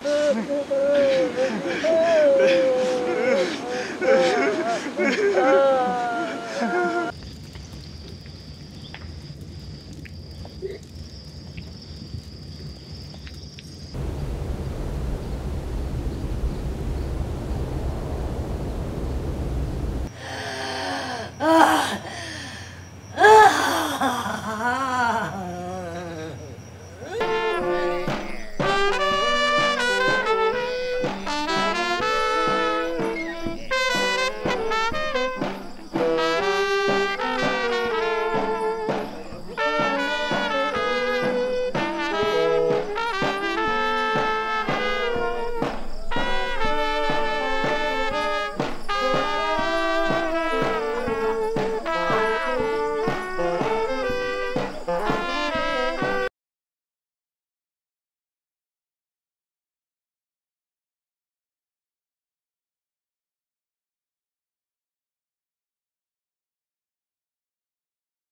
なるほどなるほど。